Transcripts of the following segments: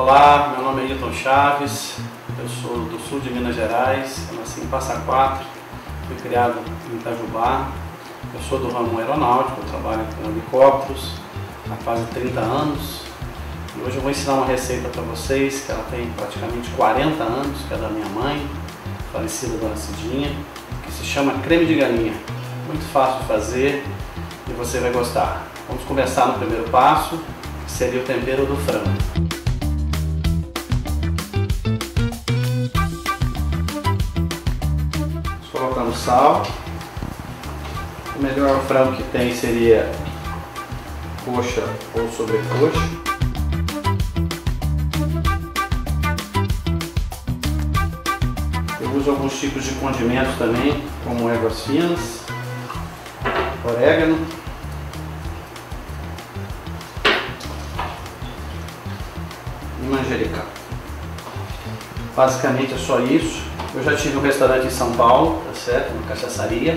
Olá, meu nome é Hilton Chaves, eu sou do sul de Minas Gerais, eu nasci em Passa Quatro, fui criado em Itajubá, eu sou do ramo aeronáutico, eu trabalho com helicópteros há quase 30 anos e hoje eu vou ensinar uma receita para vocês que ela tem praticamente 40 anos, que é da minha mãe, falecida Dona Cidinha, que se chama creme de galinha. Muito fácil de fazer e você vai gostar. Vamos começar no primeiro passo, que seria o tempero do frango. Sal. O melhor frango que tem seria coxa ou sobrecoxa. Eu uso alguns tipos de condimentos também, como ervas finas, orégano, e manjericão. Basicamente é só isso. Eu já tive um restaurante em São Paulo, tá certo? Uma cachaçaria.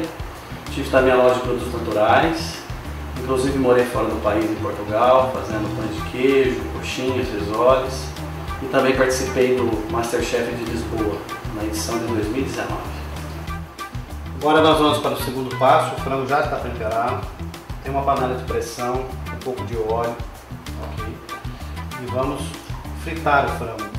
Tive também a loja de produtos naturais. Inclusive morei fora do país, em Portugal, fazendo pães de queijo, coxinhas, risoles. E também participei do Masterchef de Lisboa, na edição de 2019. Agora nós vamos para o segundo passo. O frango já está temperado. Tem uma panela de pressão, um pouco de óleo. Ok? E vamos fritar o frango.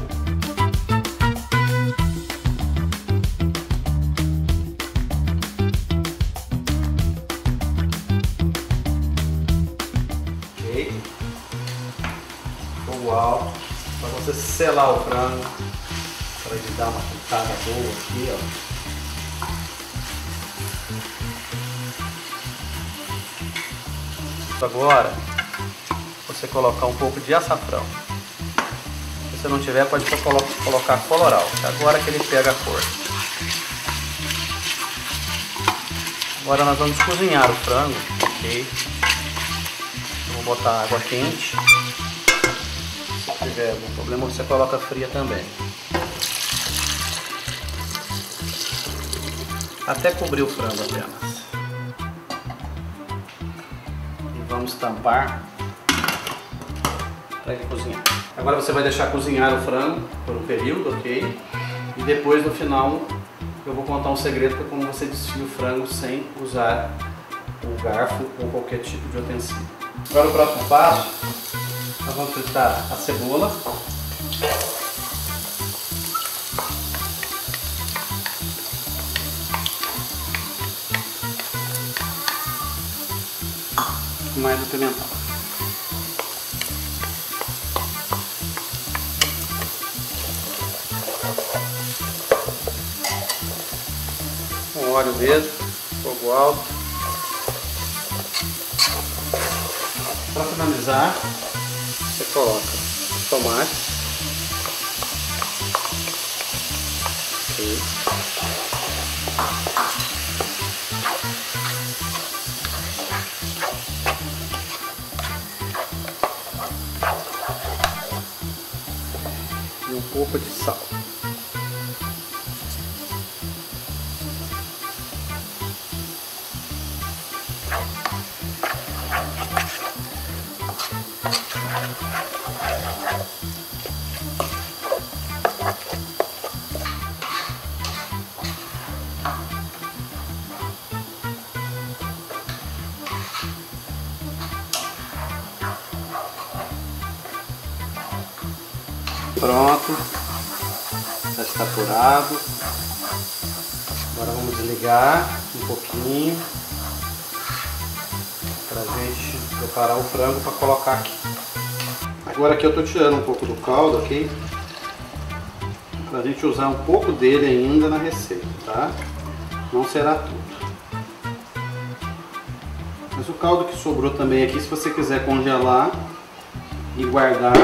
Para você selar o frango, para ele dar uma fritada boa aqui, ó. Agora, você colocar um pouco de açafrão. Se você não tiver, pode colocar coloral, agora que ele pega a cor. Agora nós vamos cozinhar o frango, ok? vou botar água quente tiver algum problema, você coloca fria também. Até cobrir o frango apenas. E vamos tampar para ele cozinhar. Agora você vai deixar cozinhar o frango por um período, ok? E depois no final eu vou contar um segredo é como você desfia o frango sem usar o garfo ou qualquer tipo de utensílio. Agora o próximo passo nós vamos fritar a cebola. Mais o pimentão. Com óleo mesmo, fogo alto. Para finalizar, você coloca tomate. E um pouco de sal. Pronto, já está apurado. Agora vamos desligar um pouquinho para a gente preparar o frango para colocar aqui. Agora aqui eu estou tirando um pouco do caldo aqui, para a gente usar um pouco dele ainda na receita, tá? Não será tudo. Mas o caldo que sobrou também aqui, se você quiser congelar e guardar,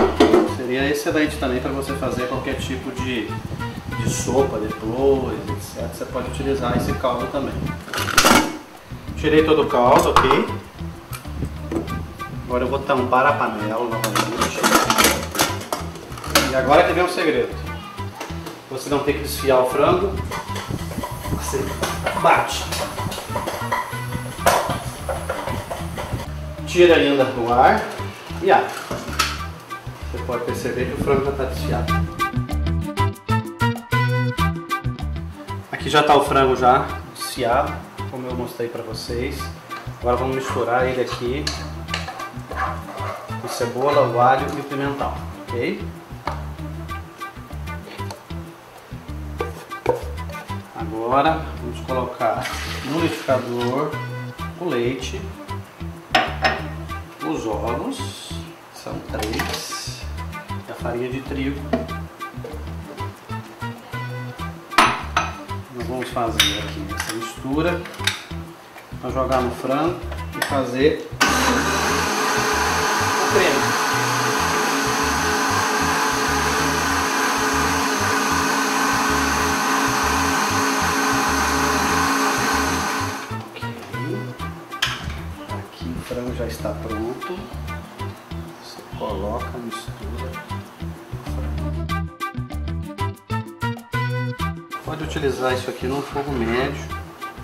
seria excelente também para você fazer qualquer tipo de, de sopa depois, etc. Você pode utilizar esse caldo também. Tirei todo o caldo, ok? Agora eu vou tampar a panela novamente. E agora que vem o segredo. Você não tem que desfiar o frango. Você bate. Tira ainda do ar e abre. Pode perceber que o frango já está desfiado. Aqui já está o frango já desfiado, como eu mostrei para vocês. Agora vamos misturar ele aqui com cebola, o alho e o pimentão, ok? Agora vamos colocar no liquidificador o leite, os ovos, são três, farinha de trigo. Nós vamos fazer aqui essa mistura para jogar no frango e fazer o creme. já está pronto. Coloca mistura Pode utilizar isso aqui no fogo médio,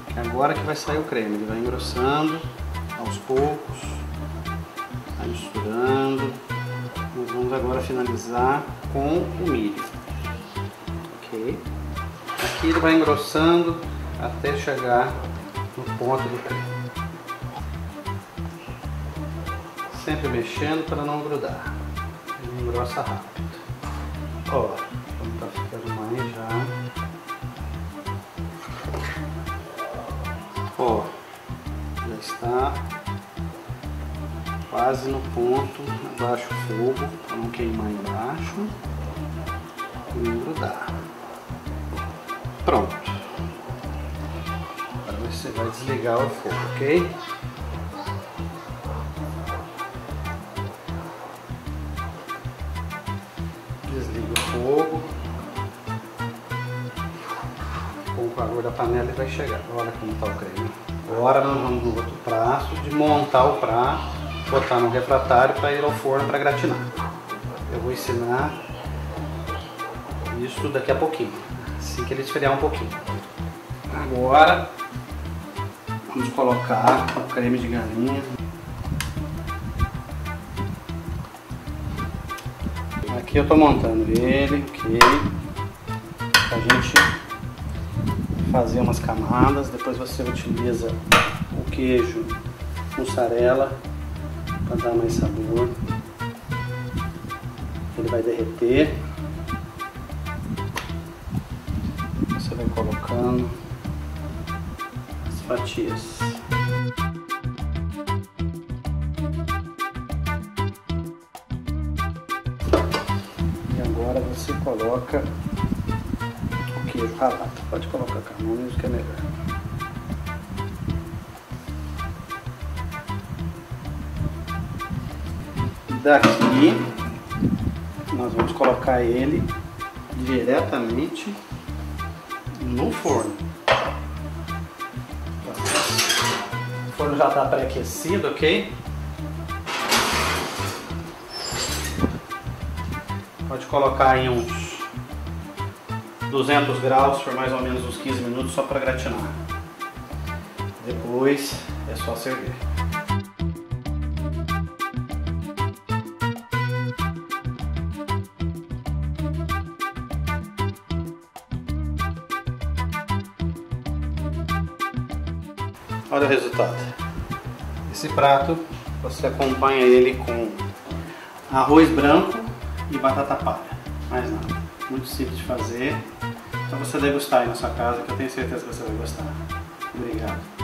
que é agora que vai sair o creme. Ele vai engrossando aos poucos, vai misturando. Nós vamos agora finalizar com o milho. Ok? Aqui ele vai engrossando até chegar no ponto do creme. Sempre mexendo para não grudar. Ele engrossa rápido. Ó, como tá ficando mais já. Ó, já está quase no ponto, abaixa o fogo para não queimar embaixo e grudar. Pronto. Agora você vai desligar o fogo, ok? Panela e vai chegar. Olha como está o creme. Agora nós vamos no outro prato de montar o prato, botar no refratário para ir ao forno para gratinar. Eu vou ensinar isso daqui a pouquinho, assim que ele esfriar um pouquinho. Agora vamos colocar o creme de galinha Aqui eu estou montando ele, ok? Pra gente fazer umas camadas. Depois você utiliza o queijo mussarela para dar mais sabor. Ele vai derreter. Você vai colocando as fatias. Agora você coloca queijo ralado. Pode colocar caminhos que é melhor. Daqui nós vamos colocar ele diretamente no forno. O forno já está pré-aquecido, ok? Pode colocar em uns 200 graus por mais ou menos uns 15 minutos só para gratinar. Depois é só servir. Olha o resultado. Esse prato você acompanha ele com arroz branco e batata palha. Mais nada. Muito simples de fazer. Então você degustar aí na sua casa que eu tenho certeza que você vai gostar. Obrigado.